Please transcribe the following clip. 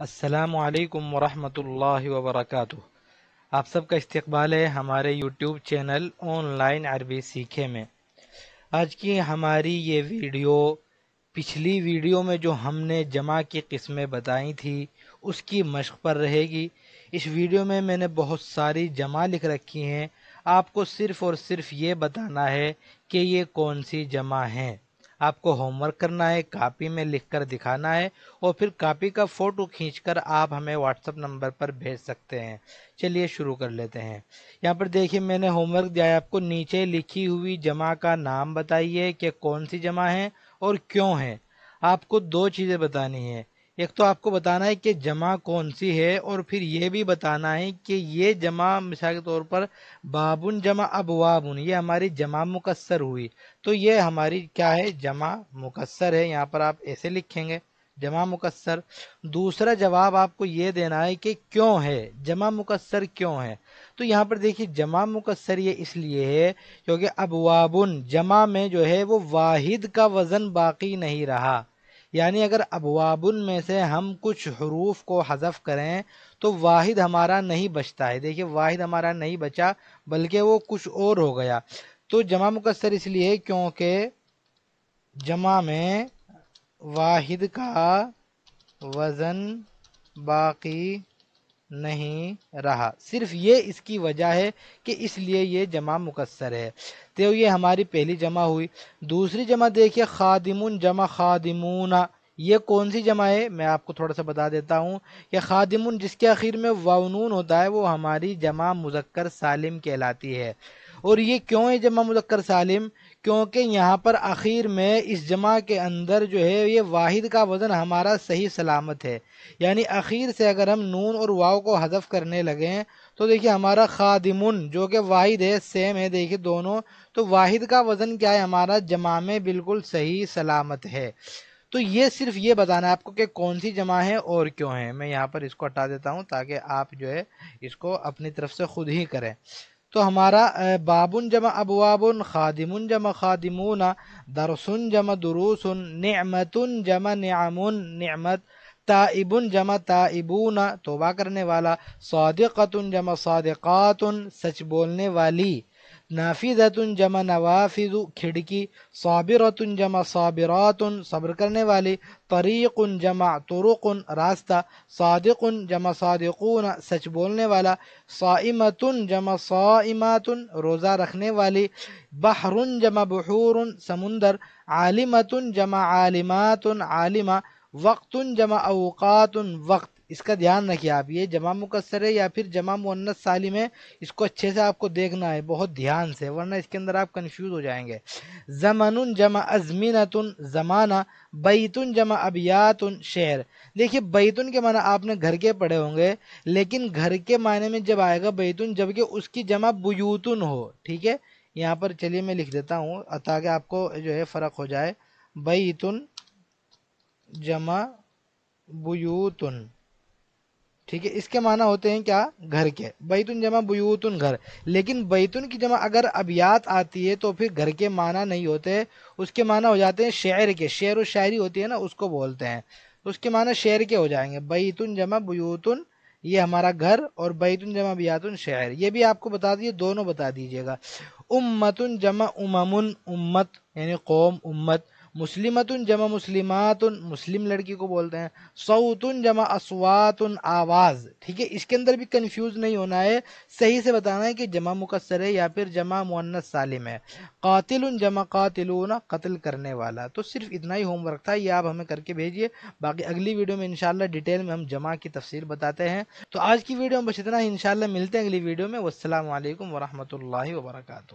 असलकम वरहमतुल्लाहि वबरकातुह। आप सबका इस्तकबाल है हमारे यूट्यूब चैनल ऑनलाइन अरबी सीखे में। आज की हमारी ये वीडियो, पिछली वीडियो में जो हमने जमा की किस्में बताई थी, उसकी मशक पर रहेगी। इस वीडियो में मैंने बहुत सारी जमा लिख रखी हैं। आपको सिर्फ़ और सिर्फ़ ये बताना है कि ये कौन सी जमा हैं। आपको होमवर्क करना है कापी में लिखकर दिखाना है और फिर कापी का फ़ोटो खींचकर आप हमें व्हाट्सअप नंबर पर भेज सकते हैं। चलिए शुरू कर लेते हैं। यहाँ पर देखिए, मैंने होमवर्क दिया है। आपको नीचे लिखी हुई जमा का नाम बताइए कि कौन सी जमा है और क्यों है। आपको दो चीज़ें बतानी है। एक तो आपको बताना है कि जमा कौन सी है और फिर ये भी बताना है कि ये जमा, मिसाल के तौर पर बाबुन जमा अब वाबुन ये हमारी जमा मुकसर हुई। तो ये हमारी क्या है? जमा मुकसर है। यहाँ पर आप ऐसे लिखेंगे, जमा मुकसर दूसरा जवाब आपको ये देना है कि क्यों है? जमा मुकसर क्यों है? तो यहाँ पर देखिए, जमा मुकसर ये इसलिए है क्योंकि अब वाबुन जमा में जो है वो वाहिद का वज़न बाकी नहीं रहा। यानी अगर अबवाबुन में से हम कुछ हरूफ को हजफ करें तो वाहिद हमारा नहीं बचता है। देखिए, वाहिद हमारा नहीं बचा, बल्कि वो कुछ और हो गया। तो जमा मुकसर इसलिए क्योंकि जमा में वाहिद का वज़न बाकी नहीं रहा। सिर्फ़ ये इसकी वजह है कि इसलिए ये जमा मुकसर है। तो ये हमारी पहली जमा हुई। दूसरी जमा देखिए, खादिमुन, जमा खादिमुना। ये कौन सी जमा है? मैं आपको थोड़ा सा बता देता हूँ कि खादिमुन जिसके आखिर में वाउनून होता है, वो हमारी जमा मुजक्कर सालिम कहलाती है। और ये क्यों है जमा मुजक्कर सालिम? क्योंकि यहाँ पर आखिर में इस जमा के अंदर जो है ये वाहिद का वज़न हमारा सही सलामत है। यानी आखिर से अगर हम नून और वाव को हजफ करने लगे तो देखिए हमारा खादिमुन जो कि वाहिद है सेम है, देखिए दोनों। तो वाहिद का वज़न क्या है? हमारा जमा में बिल्कुल सही सलामत है। तो ये सिर्फ़ ये बताना है आपको कि कौन सी जमा है और क्यों है। मैं यहाँ पर इसको हटा देता हूँ ताकि आप जो है इसको अपनी तरफ़ से खुद ही करें। तो हमारा बाबुन जमा अबवाबुन, खादिमुन जमा खादिमून, दरसुन जमा दुरुसुन, नमतुन जमा नमुन, नमत ताइबुन जमा ताइबून, तोबा करने वाला, सदक़तुन जमा सदक़ातुन, सच बोलने वाली। नाफिजतुन जमा नवाफिजु, खिड़की, साबिरतुन जमा साबिरातुन, सब्र करने वाली, तरीक़ुन जमा तुरुकुन, रास्ता, सादिकुन जमा सादिकून, सच बोलने वाला, साइमतुन जमा साइमातुन, रोज़ा रखने वाली, बहरुन जमा बहूरुन, समुंदर, आलिमतुन जमा आलिमातुन, आलिमा, वक्तुन जमा अवकातुन, वक्त इसका ध्यान रखिए आप, ये जमा मुकसर है या फिर जमा मुन्नत सालिम है, इसको अच्छे से आपको देखना है, बहुत ध्यान से, वरना इसके अंदर आप कंफ्यूज हो जाएँगे। जमन जमा अजमीनतुन जमाना, बैतुन जमा अबियातुन शहर। देखिए, बैतुन के माना आपने घर के पढ़े होंगे, लेकिन घर के मायने में जब आएगा बैतुन, जबकि उसकी जमा बुयूतुन हो, ठीक है? यहाँ पर चलिए मैं लिख देता हूँ, ताकि आपको जो है फ़र्क हो जाए। बैतुन जमा बुयूतुन। ठीक है, इसके माना होते हैं क्या? घर के। बैतुन जमा बुयूतुन घर। लेकिन बैतुन की जमा अगर अबियात आती है तो फिर घर के माना नहीं होते। उसके माना हो जाते हैं शेर के। शेर और शायरी होती है ना, उसको बोलते हैं। उसके माना शेर के हो जाएँगे। बैतुन जमा बुयूतुन, ये हमारा घर, और बैतुन जमा बियातुन शहर ये भी आपको बता दीजिए, दोनों बता दीजिएगा। उम्मतुन जमा उममुन, उम्मत, यानी कौम, उम्मत। मुस्लिमतुन जमा मुस्लिमातुन, मुस्लिम लड़की को बोलते हैं, सऊतुन जमा असवातुन आवाज़। ठीक है, इसके अंदर भी कंफ्यूज नहीं होना है, सही से बताना है कि जमा मुकसर है या फिर जमा मुन्नस सालिम है। कातिल जमा कातिलून, कत्ल करने वाला। तो सिर्फ़ इतना ही होमवर्क था, ये आप हमें करके भेजिए। बाकी अगली वीडियो में इनशाला डिटेल में हम जमा की तफसील बताते हैं। तो आज की वीडियो में बस इतना ही इनशाला मिलते हैं अगली वीडियो में। वसलम वरहमल वर्का